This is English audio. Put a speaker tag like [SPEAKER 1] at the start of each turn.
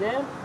[SPEAKER 1] Damn.